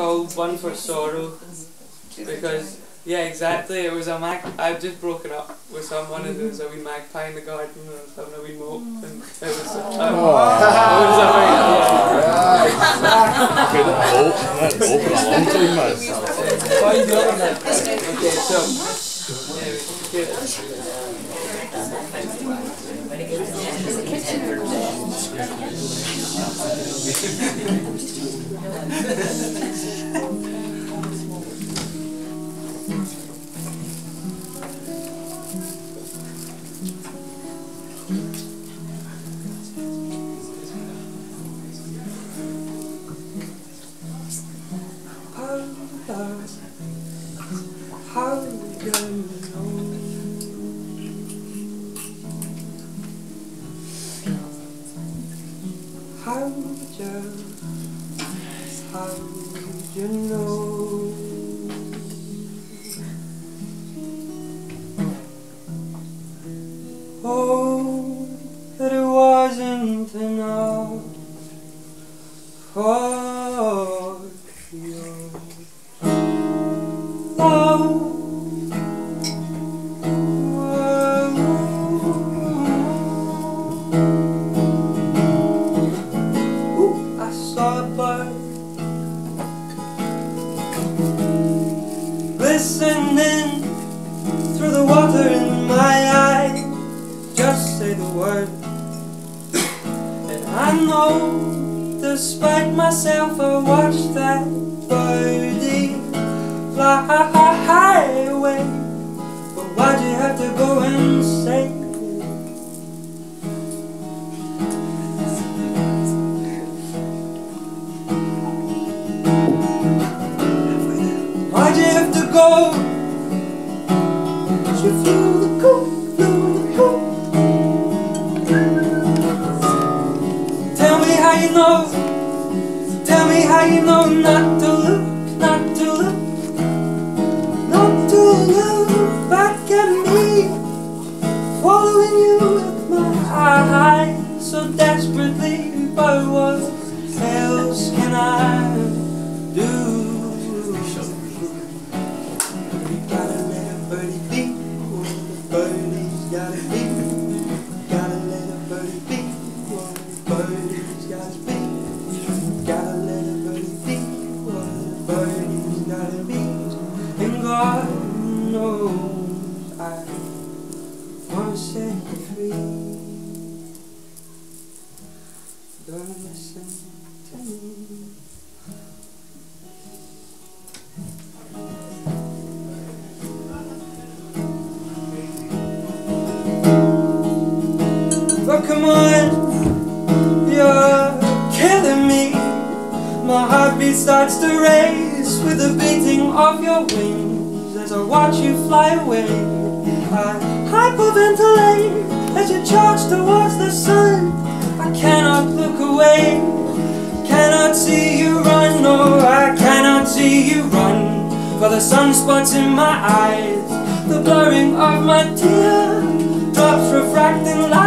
called One for Sorrow because yeah, exactly. It was a mag. I've just broken up with someone, and there was a wee magpie in the garden, and I was having a wee mope, and it was. Um, it was a very, yeah. Good hope, 한달 한달. How you How how you know through the water in my eye Just say the word And I know Despite myself I watched that birdie fly away But why'd you have to go and say? Why'd you have to go? Flew the coop, flew the coop. Tell me how you know. Tell me how you know not to look, not to look, not to look back at me. Following you with my eyes so desperately, but what else can I do? Birdie's gotta be. Gotta let a birdie be, the birdie's gotta be. And God knows I wanna set you free. Don't listen to me. But come on, heartbeat starts to race with the beating of your wings as I watch you fly away. I hyperventilate as you charge towards the sun. I cannot look away, cannot see you run. No, I cannot see you run. For the sunspots in my eyes, the blurring of my tears, drops refracting light.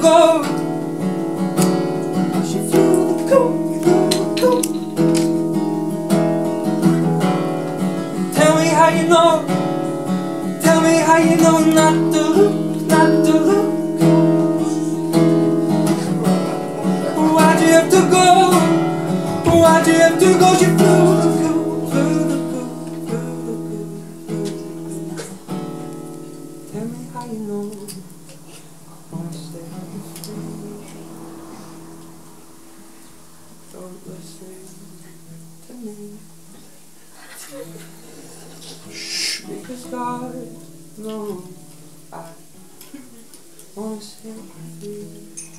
Go? She flew coop, flew coop. Tell me how you know. Tell me how you know not to look, not to look. Why'd you have to go? Why'd you have to go? She flew the flew Because God knows I wanna set you.